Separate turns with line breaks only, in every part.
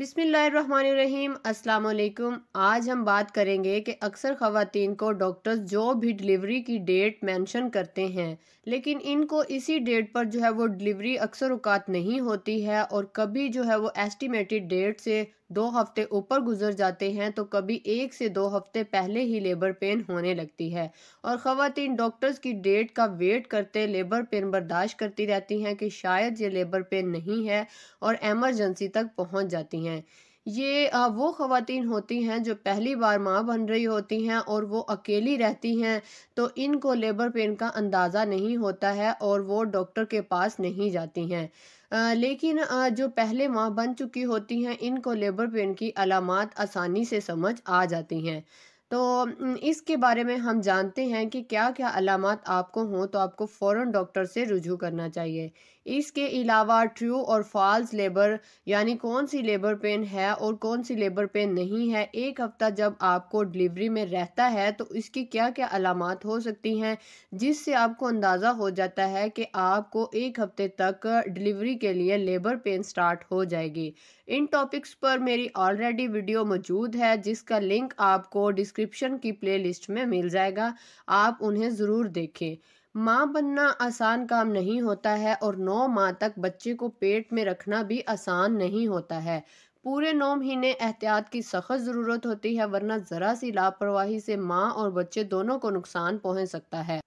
बिसमीम अस्सलाम वालेकुम आज हम बात करेंगे कि अक्सर ख़वातीन को डॉक्टर्स जो भी डिलीवरी की डेट मेंशन करते हैं, लेकिन इनको इसी डेट पर जो है वो डिलीवरी अक्सर अवकात नहीं होती है और कभी जो है वो एस्टिमेटेड डेट से दो हफ़्ते ऊपर गुजर जाते हैं तो कभी एक से दो हफ़्ते पहले ही लेबर पेन होने लगती है। और ख़वातीन डॉक्टर्स की डेट का वेट करते लेबर पेन बर्दाश्त करती रहती हैं कि शायद ये लेबर पेन नहीं है और एमरजेंसी तक पहुँच जाती हैं। ये वो ख़वातीन होती हैं जो पहली बार माँ बन रही होती हैं और वो अकेली रहती हैं तो इनको लेबर पेन का अंदाज़ा नहीं होता है और वो डॉक्टर के पास नहीं जाती हैं। लेकिन जो पहले माँ बन चुकी होती हैं, इनको लेबर पेन की अलामत आसानी से समझ आ जाती हैं। तो इसके बारे में हम जानते हैं कि क्या क्या अलामत आपको हों तो आपको फ़ौर डॉक्टर से रुझू करना चाहिए। इसके अलावा ट्रू और फॉल्स लेबर, यानी कौन सी लेबर पेन है और कौन सी लेबर पेन नहीं है, एक हफ़्ता जब आपको डिलीवरी में रहता है तो इसकी क्या क्या अलामत हो सकती हैं, जिससे आपको अंदाज़ा हो जाता है कि आपको एक हफ़्ते तक डिलीवरी के लिए लेबर पेन स्टार्ट हो जाएगी। इन टॉपिक्स पर मेरी ऑलरेडी वीडियो मौजूद है, जिसका लिंक आपको डिस्क्रिप्शन की प्लेलिस्ट में मिल जाएगा, आप उन्हें ज़रूर देखें। माँ बनना आसान काम नहीं होता है और नौ माह तक बच्चे को पेट में रखना भी आसान नहीं होता है। पूरे नौ महीने एहतियात की सख्त ज़रूरत होती है, वरना ज़रा सी लापरवाही से माँ और बच्चे दोनों को नुकसान पहुँच सकता है।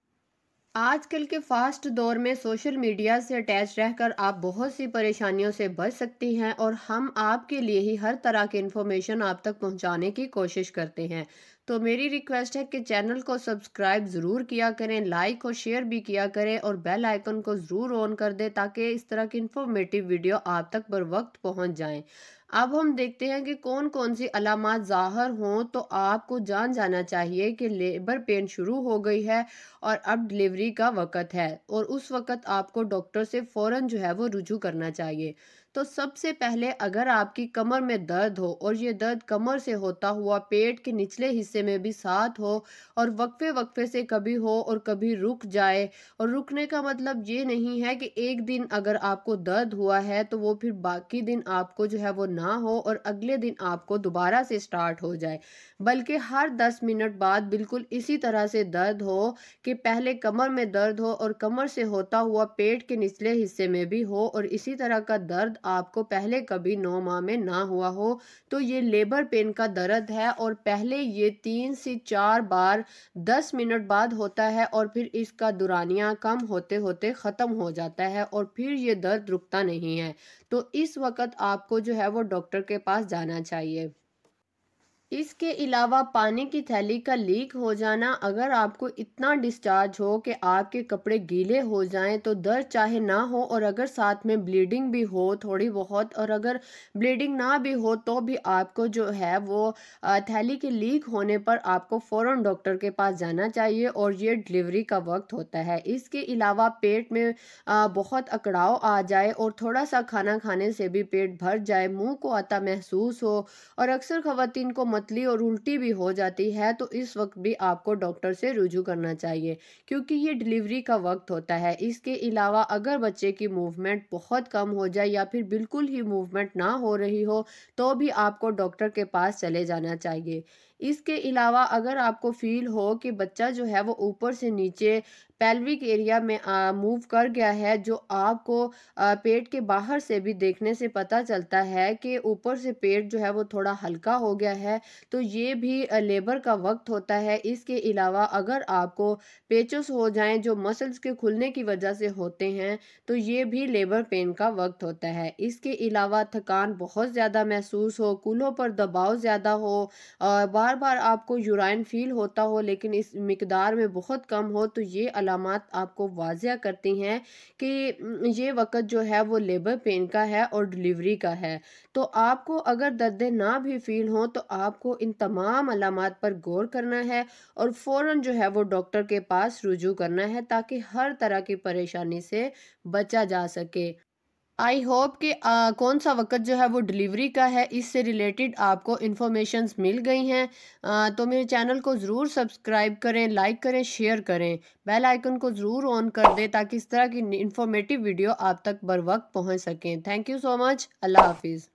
आजकल के फास्ट दौर में सोशल मीडिया से अटैच रहकर आप बहुत सी परेशानियों से बच सकती हैं और हम आपके लिए ही हर तरह की इन्फॉर्मेशन आप तक पहुँचाने की कोशिश करते हैं। तो मेरी रिक्वेस्ट है कि चैनल को सब्सक्राइब ज़रूर किया करें लाइक और शेयर भी किया करें और बेल आइकन को ज़रूर ऑन कर दें ताकि इस तरह की इन्फॉर्मेटिव वीडियो आप तक बर वक्त पहुँच जाएँ। अब हम देखते हैं कि कौन कौन सी अलामत ज़ाहर हों तो आपको जान जाना चाहिए कि लेबर पेन शुरू हो गई है और अब डिलीवरी का वक़्त है और उस वक़्त आपको डॉक्टर से फ़ौर जो है वो रुजू करना चाहिए। तो सबसे पहले अगर आपकी कमर में दर्द हो और ये दर्द कमर से होता हुआ पेट के निचले हिस्से में भी साथ हो और वक्फे वक्फे से कभी हो और कभी रुक जाए, और रुकने का मतलब ये नहीं है कि एक दिन अगर आपको दर्द हुआ है तो वो फिर बाकी दिन आपको जो है वो ना हो और अगले दिन आपको दोबारा से स्टार्ट हो जाए। बल्कि हर दस मिनट बाद बिल्कुल इसी तरह से दर्द हो कि पहले कमर में दर्द हो और कमर से होता हुआ पेट के निचले हिस्से में भी हो और इसी तरह का दर्द आपको पहले कभी नौ माह में ना हुआ हो तो ये लेबर पेन का दर्द है और पहले ये तीन से चार बार दस मिनट बाद होता है और फिर इसका दुरानिया कम होते होते ख़त्म हो जाता है और फिर ये दर्द रुकता नहीं है। तो इस वक्त आपको जो है वो डॉक्टर के पास जाना चाहिए। इसके अलावा पानी की थैली का लीक हो जाना, अगर आपको इतना डिस्चार्ज हो कि आपके कपड़े गीले हो जाएँ तो दर्द चाहे ना हो और अगर साथ में ब्लीडिंग भी हो थोड़ी बहुत और अगर ब्लीडिंग ना भी हो तो भी आपको जो है वो थैली के लीक होने पर आपको फ़ौर डॉक्टर के पास जाना चाहिए और ये डिलीवरी का वक्त होता है। इसके अलावा पेट में बहुत अकड़ाव आ जाए और थोड़ा सा खाना खाने से भी पेट भर जाए, मुँह को आता महसूस हो और अक्सर ख़वान को मतली और उल्टी भी हो जाती है तो इस वक्त भी आपको डॉक्टर से रुजू करना चाहिए, क्योंकि ये डिलीवरी का वक्त होता है। इसके अलावा अगर बच्चे की मूवमेंट बहुत कम हो जाए या फिर बिल्कुल ही मूवमेंट ना हो रही हो तो भी आपको डॉक्टर के पास चले जाना चाहिए। इसके अलावा अगर आपको फील हो कि बच्चा जो है वो ऊपर से नीचे पेल्विक एरिया में मूव कर गया है जो आपको आ, पेट के बाहर से भी देखने से पता चलता है कि ऊपर से पेट जो है वो थोड़ा हल्का हो गया है तो ये भी लेबर का वक्त होता है। इसके अलावा अगर आपको पेचस हो जाएँ जो मसल्स के खुलने की वजह से होते हैं तो ये भी लेबर पेन का वक्त होता है। इसके अलावा थकान बहुत ज़्यादा महसूस हो कूल्हों पर दबाव ज़्यादा हो बार बार बार आपको यूराइन फील होता हो, लेकिन इस मकदार में बहुत कम हो तो ये अलामत आपको वाजिया करती हैं कि ये वक्त जो है वो लेबर पेन का है और डिलीवरी का है। तो आपको अगर दर्द ना भी फील हो तो आपको इन तमाम अलामत पर गौर करना है और फ़ौर जो है वो डॉक्टर के पास रुजू करना है ताकि हर तरह की परेशानी से बचा जा सके। आई होप कि कौन सा वक्त जो है वो डिलीवरी का है, इससे रिलेटेड आपको इन्फॉर्मेशन मिल गई हैं। तो मेरे चैनल को ज़रूर सब्सक्राइब करें लाइक करें शेयर करें। बेल आइकन को ज़रूर ऑन कर दें ताकि इस तरह की इन्फॉर्मेटिव वीडियो आप तक बर वक्त पहुँच सकें। थैंक यू सो मच अल्लाह हाफिज़।